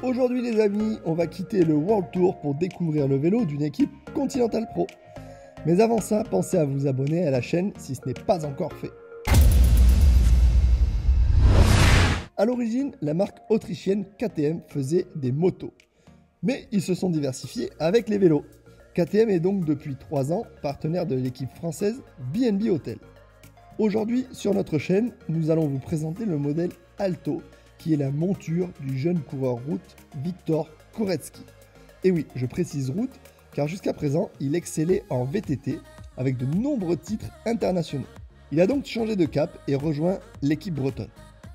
Aujourd'hui les amis, on va quitter le World Tour pour découvrir le vélo d'une équipe Continental Pro. Mais avant ça, pensez à vous abonner à la chaîne si ce n'est pas encore fait. A l'origine, la marque autrichienne KTM faisait des motos. Mais ils se sont diversifiés avec les vélos. KTM est donc depuis 3 ans partenaire de l'équipe française BNB Hotel. Aujourd'hui, sur notre chaîne, nous allons vous présenter le modèle Alto, qui est la monture du jeune coureur route Victor Koretsky. Et oui, je précise route, car jusqu'à présent, il excellait en VTT avec de nombreux titres internationaux. Il a donc changé de cap et rejoint l'équipe bretonne.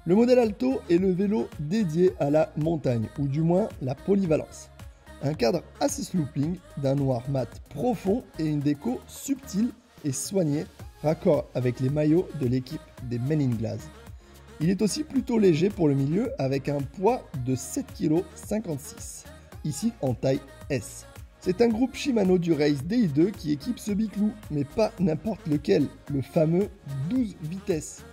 Le modèle Alto est le vélo dédié à la montagne, ou du moins la polyvalence. Un cadre assez slooping, d'un noir mat profond et une déco subtile et soignée, raccord avec les maillots de l'équipe des Men in. Il est aussi plutôt léger pour le milieu avec un poids de 7,56 kg, ici en taille S. C'est un groupe Shimano du Race DI2 qui équipe ce biclou, mais pas n'importe lequel, le fameux 12 vitesses,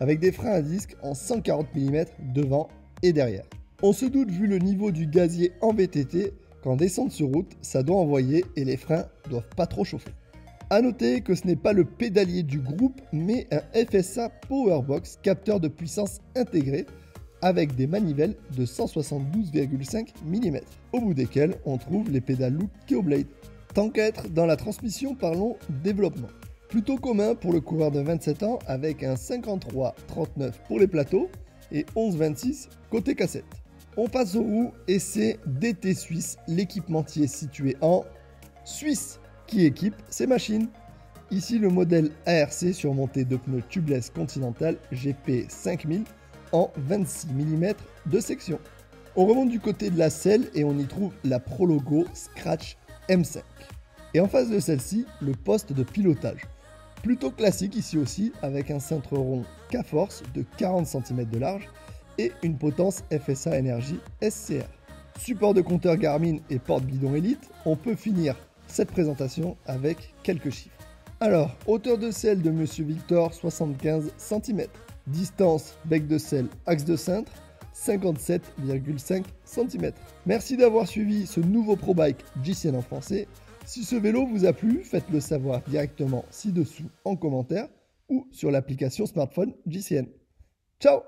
avec des freins à disque en 140 mm devant et derrière. On se doute vu le niveau du gazier en VTT, qu'en descente sur route, ça doit envoyer et les freins doivent pas trop chauffer. A noter que ce n'est pas le pédalier du groupe, mais un FSA Powerbox capteur de puissance intégré avec des manivelles de 172,5 mm, au bout desquelles on trouve les pédales look Keoblade. Tant qu'être dans la transmission, parlons développement. Plutôt commun pour le coureur de 27 ans avec un 53-39 pour les plateaux et 11-26 côté cassette. On passe aux roues et c'est DT Suisse, l'équipementier situé en Suisse qui équipe ces machines. Ici le modèle ARC surmonté de pneus tubeless Continental GP 5000 en 26 mm de section. On remonte du côté de la selle et on y trouve la Prologo Scratch M5. Et en face de celle-ci, le poste de pilotage. Plutôt classique ici aussi, avec un cintre rond K-Force de 40 cm de large et une potence FSA Energy SCR. Support de compteur Garmin et porte-bidon Elite, on peut finir cette présentation avec quelques chiffres. Alors, hauteur de selle de Monsieur Victor 75 cm. Distance bec de selle axe de cintre 57,5 cm. Merci d'avoir suivi ce nouveau Pro Bike GCN en français. Si ce vélo vous a plu, faites-le savoir directement ci-dessous en commentaire ou sur l'application smartphone GCN. Ciao